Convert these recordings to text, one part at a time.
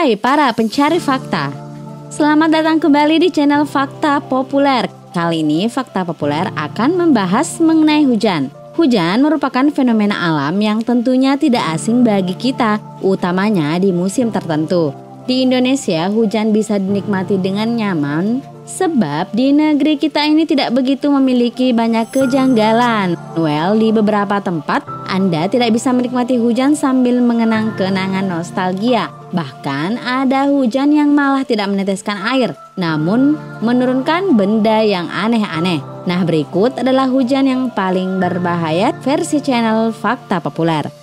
Hai para pencari fakta. Selamat datang kembali di channel Fakta Populer. Kali ini Fakta Populer akan membahas mengenai hujan. Hujan merupakan fenomena alam yang tentunya tidak asing bagi kita, utamanya di musim tertentu. Di Indonesia, hujan bisa dinikmati dengan nyaman sebab di negeri kita ini tidak begitu memiliki banyak kejanggalan. Well, di beberapa tempat Anda tidak bisa menikmati hujan sambil mengenang kenangan nostalgia. Bahkan ada hujan yang malah tidak meneteskan air, namun menurunkan benda yang aneh-aneh. Nah, berikut adalah hujan yang paling berbahaya versi channel Fakta Populer.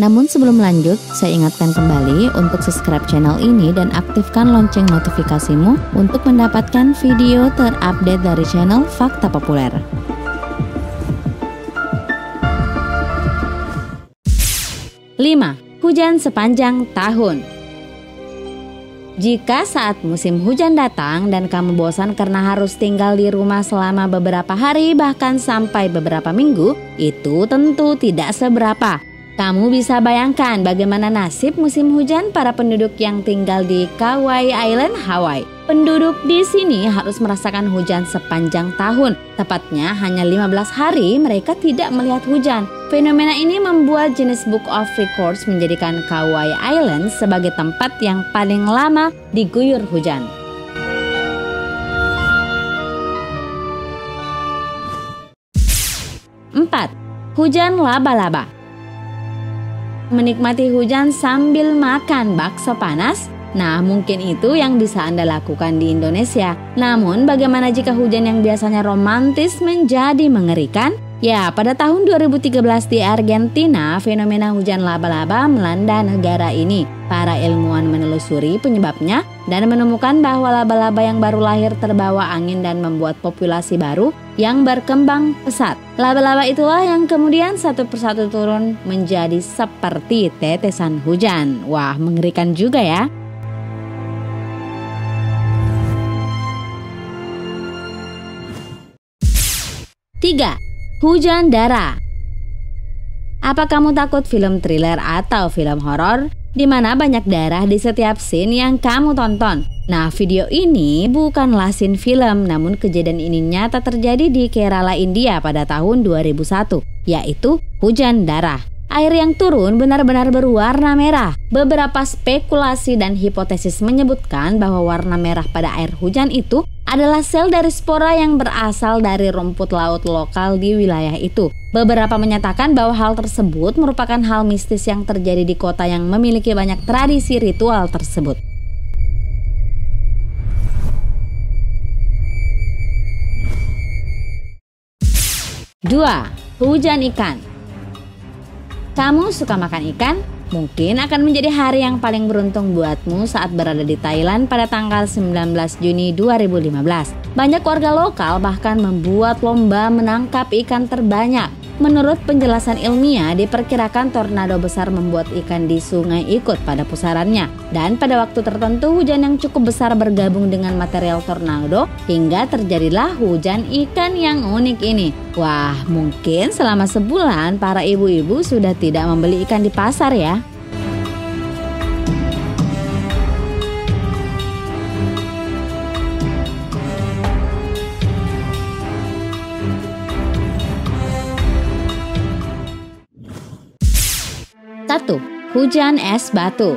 Namun sebelum lanjut, saya ingatkan kembali untuk subscribe channel ini dan aktifkan lonceng notifikasimu untuk mendapatkan video terupdate dari channel Fakta Populer. 5. Hujan sepanjang tahun jika saat musim hujan datang dan kamu bosan karena harus tinggal di rumah selama beberapa hari bahkan sampai beberapa minggu, itu tentu tidak seberapa. Kamu bisa bayangkan bagaimana nasib musim hujan para penduduk yang tinggal di Kauai Island, Hawaii. Penduduk di sini harus merasakan hujan sepanjang tahun. Tepatnya hanya 15 hari mereka tidak melihat hujan. Fenomena ini membuat jenis Book of Records menjadikan Kauai Island sebagai tempat yang paling lama diguyur hujan. Hujan laba-laba menikmati hujan sambil makan bakso panas? Nah, mungkin itu yang bisa Anda lakukan di Indonesia. Namun, bagaimana jika hujan yang biasanya romantis menjadi mengerikan? Ya, pada tahun 2013 di Argentina, fenomena hujan laba-laba melanda negara ini. Para ilmuwan menelusuri penyebabnya dan menemukan bahwa laba-laba yang baru lahir terbawa angin dan membuat populasi baru yang berkembang pesat. Laba-laba itulah yang kemudian satu persatu turun menjadi seperti tetesan hujan. Wah, mengerikan juga ya. Tiga, Hujan Darah. Apa kamu takut film thriller atau film horor di mana banyak darah di setiap scene yang kamu tonton? Nah, video ini bukanlah scene film, namun kejadian ini nyata terjadi di Kerala, India pada tahun 2001, yaitu hujan darah. Air yang turun benar-benar berwarna merah. Beberapa spekulasi dan hipotesis menyebutkan bahwa warna merah pada air hujan itu adalah sel dari spora yang berasal dari rumput laut lokal di wilayah itu. Beberapa menyatakan bahwa hal tersebut merupakan hal mistis yang terjadi di kota yang memiliki banyak tradisi ritual tersebut. Dua, hujan ikan. Kamu suka makan ikan? Mungkin akan menjadi hari yang paling beruntung buatmu saat berada di Thailand pada tanggal 19 Juni 2015. Banyak warga lokal bahkan membuat lomba menangkap ikan terbanyak. Menurut penjelasan ilmiah, diperkirakan tornado besar membuat ikan di sungai ikut pada pusarannya. Dan pada waktu tertentu hujan yang cukup besar bergabung dengan material tornado hingga terjadilah hujan ikan yang unik ini. Wah, mungkin selama sebulan para ibu-ibu sudah tidak membeli ikan di pasar ya. Satu, hujan es batu.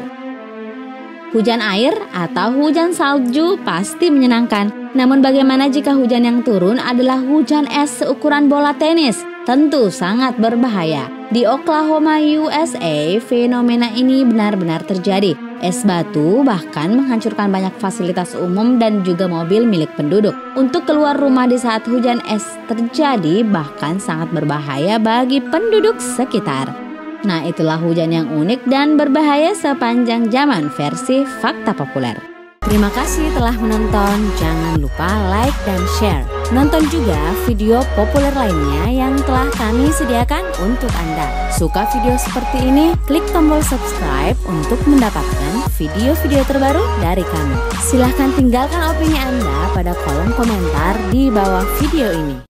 Hujan air atau hujan salju pasti menyenangkan. Namun bagaimana jika hujan yang turun adalah hujan es seukuran bola tenis? Tentu sangat berbahaya. Di Oklahoma, USA, fenomena ini benar-benar terjadi. Es batu bahkan menghancurkan banyak fasilitas umum dan juga mobil milik penduduk. Untuk keluar rumah di saat hujan es terjadi bahkan sangat berbahaya bagi penduduk sekitar. Nah, itulah hujan yang unik dan berbahaya sepanjang zaman versi fakta populer. Terima kasih telah menonton. Jangan lupa like dan share. Nonton juga video populer lainnya yang telah kami sediakan untuk Anda. Suka video seperti ini? Klik tombol subscribe untuk mendapatkan video-video terbaru dari kami. Silahkan tinggalkan opini Anda pada kolom komentar di bawah video ini.